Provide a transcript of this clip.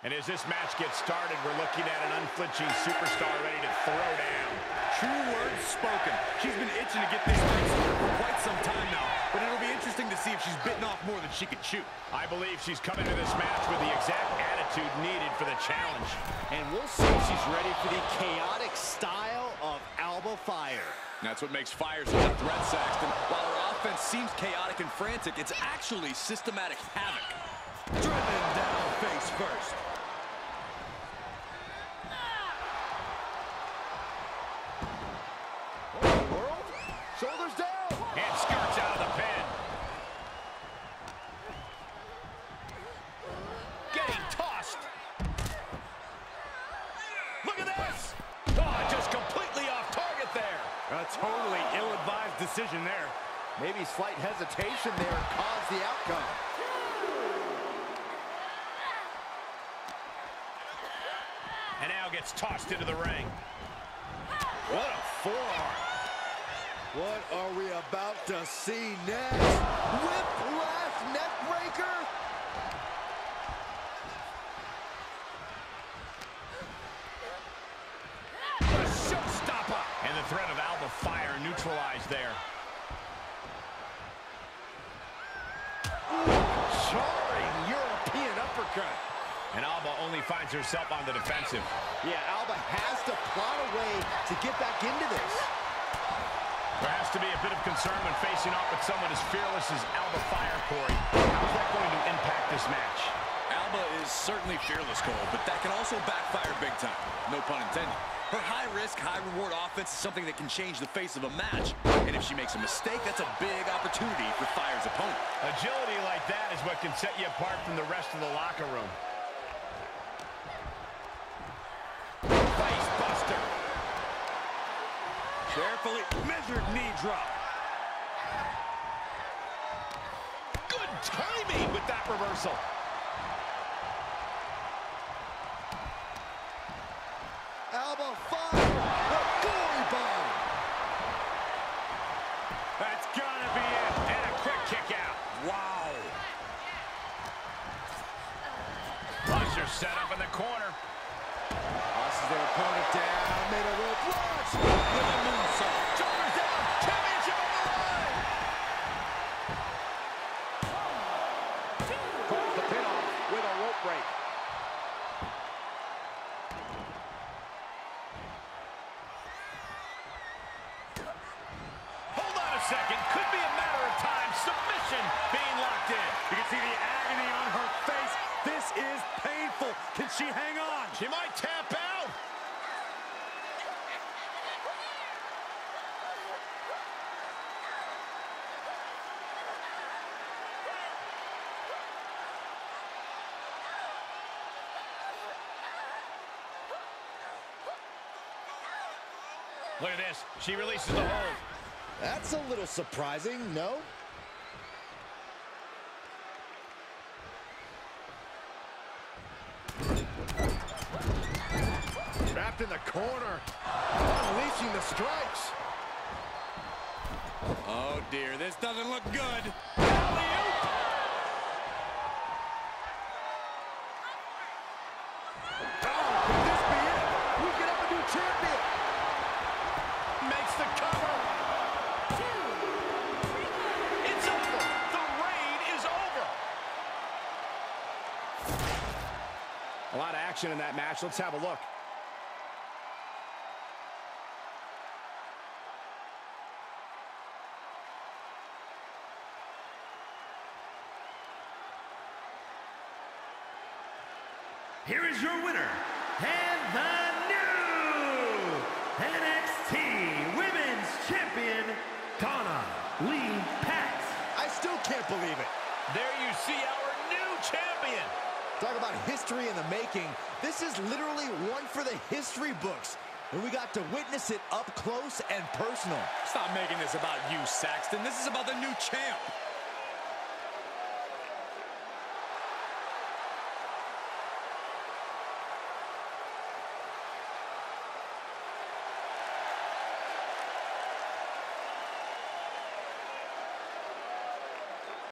And as this match gets started, we're looking at an unflinching superstar ready to throw down. True words spoken. She's been itching to get this fight started for quite some time now, but it'll be interesting to see if she's bitten off more than she could chew. I believe she's coming to this match with the exact attitude needed for the challenge. And we'll see if she's ready for the chaotic style of Alba Fyre. That's what makes Fyre such a threat, Saxton. While her offense seems chaotic and frantic, it's actually systematic havoc. Driven down face first. World, shoulders down. And skirts out of the pin. Getting tossed. Look at this. Oh, just completely off target there. A totally ill-advised decision there. Maybe slight hesitation there caused the outcome. And now gets tossed into the ring. What a forearm. What are we about to see next? Whiplash neckbreaker? What a showstopper. And the threat of Alba Fyre neutralized there. Charring European uppercut. And Alba only finds herself on the defensive. Yeah, Alba has to plot a way to get back into this. To be a bit of concern when facing off with someone as fearless as Alba Fyre, Corey. How's that going to impact this match? Alba is certainly fearless, Cole, but that can also backfire big time. No pun intended. Her high-risk, high-reward offense is something that can change the face of a match. And if she makes a mistake, that's a big opportunity for Fyre's opponent. Agility like that is what can set you apart from the rest of the locker room. Face buster. Carefully drop. Good timing with that reversal. Alba Fyre, a gory bomb. That's gotta be it. And a quick kick out. Wow. Crusher set up in the corner. Tosses their opponent down, made a rope launch second. Could be a matter of time. Submission being locked in. You can see the agony on her face. This is painful. Can she hang on? She might tap out. Look at this. She releases the hold. That's a little surprising, no? Trapped in the corner, unleashing the strikes. Oh, dear. This doesn't look good. A lot of action in that match. Let's have a look. Here is your winner, and the new NXT Women's Champion, Donna Lee Pax. I still can't believe it. There you see our new champion. Talk about history in the making. This is literally one for the history books. And we got to witness it up close and personal. Stop making this about you, Saxton. This is about the new champ.